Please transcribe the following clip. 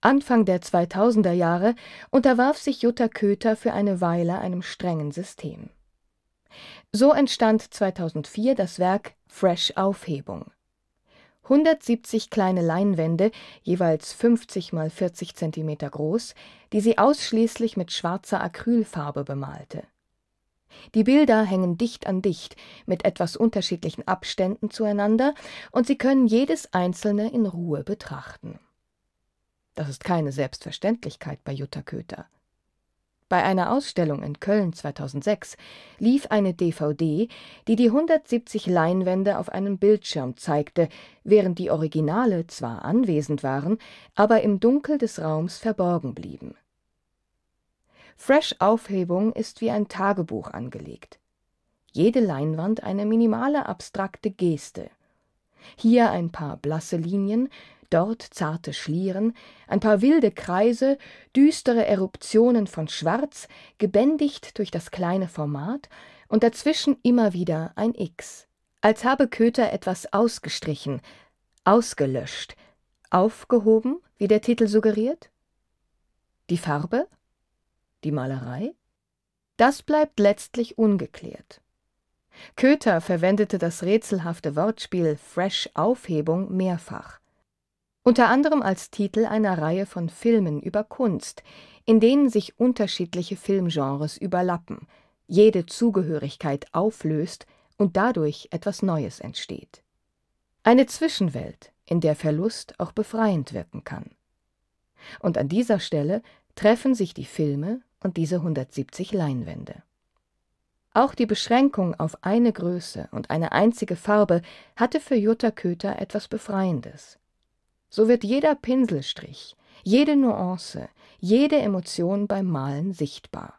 Anfang der 2000er Jahre unterwarf sich Jutta Köter für eine Weile einem strengen System. So entstand 2004 das Werk Fresh Aufhebung. 170 kleine Leinwände, jeweils 50 mal 40 Zentimeter groß, die sie ausschließlich mit schwarzer Acrylfarbe bemalte. Die Bilder hängen dicht an dicht, mit etwas unterschiedlichen Abständen zueinander, und Sie können jedes einzelne in Ruhe betrachten. Das ist keine Selbstverständlichkeit bei Jutta Köter. Bei einer Ausstellung in Köln 2006 lief eine DVD, die die 170 Leinwände auf einem Bildschirm zeigte, während die Originale zwar anwesend waren, aber im Dunkel des Raums verborgen blieben. Fresh Aufhebung ist wie ein Tagebuch angelegt. Jede Leinwand eine minimale abstrakte Geste. Hier ein paar blasse Linien, dort zarte Schlieren, ein paar wilde Kreise, düstere Eruptionen von Schwarz, gebändigt durch das kleine Format, und dazwischen immer wieder ein X, als habe Köter etwas ausgestrichen, ausgelöscht, aufgehoben, wie der Titel suggeriert? Die Farbe? Die Malerei? Das bleibt letztlich ungeklärt. Köter verwendete das rätselhafte Wortspiel Fresh Aufhebung mehrfach unter anderem als Titel einer Reihe von Filmen über Kunst, in denen sich unterschiedliche Filmgenres überlappen, jede Zugehörigkeit auflöst und dadurch etwas Neues entsteht. Eine Zwischenwelt, in der Verlust auch befreiend wirken kann. Und an dieser Stelle treffen sich die Filme und diese 170 Leinwände. Auch die Beschränkung auf eine Größe und eine einzige Farbe hatte für Jutta Köter etwas Befreiendes. So wird jeder Pinselstrich, jede Nuance, jede Emotion beim Malen sichtbar.